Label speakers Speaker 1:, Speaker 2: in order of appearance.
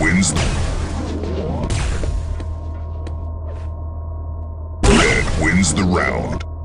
Speaker 1: wins. Red wins the round.